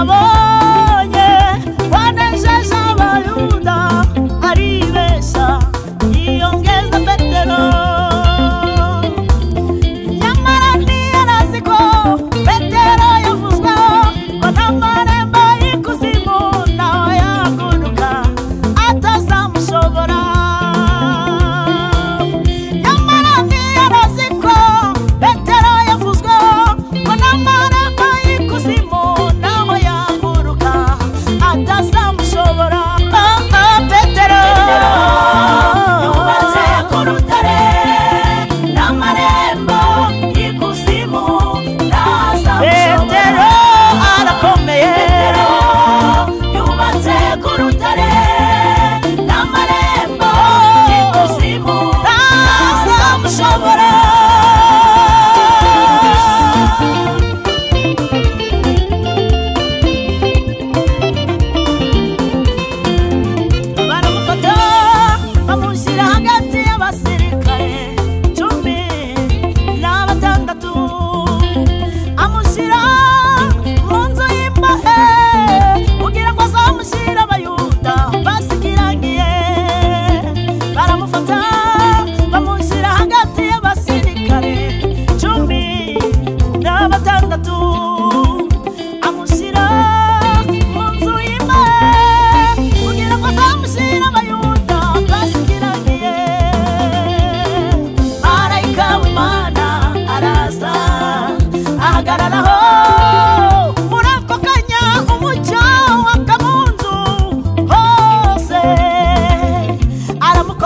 amor.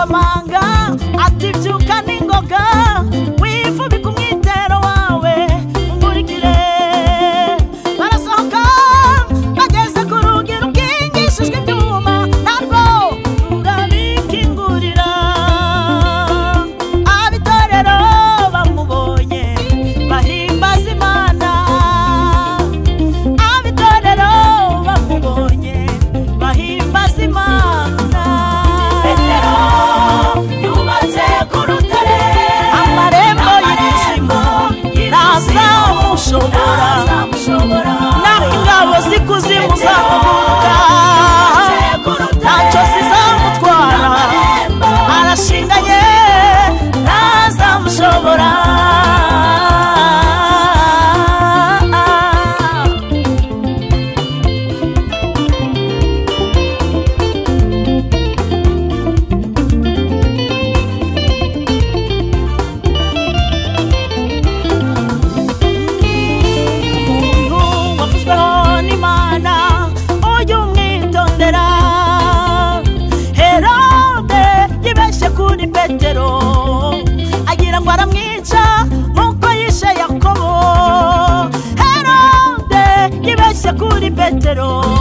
manga ati tukaningoga quiero.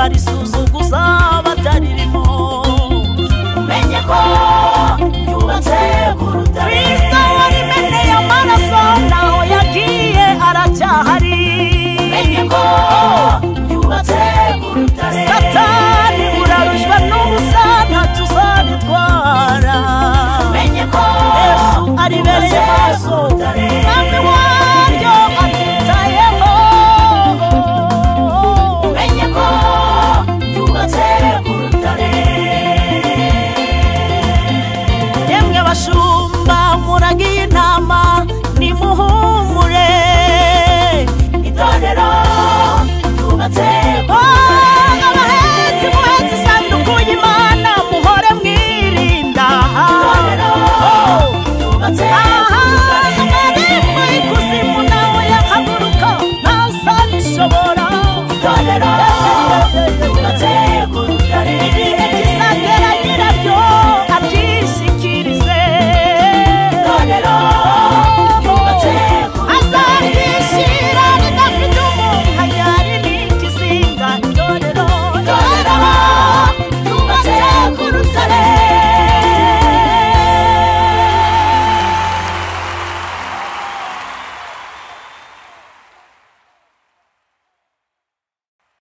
lugares os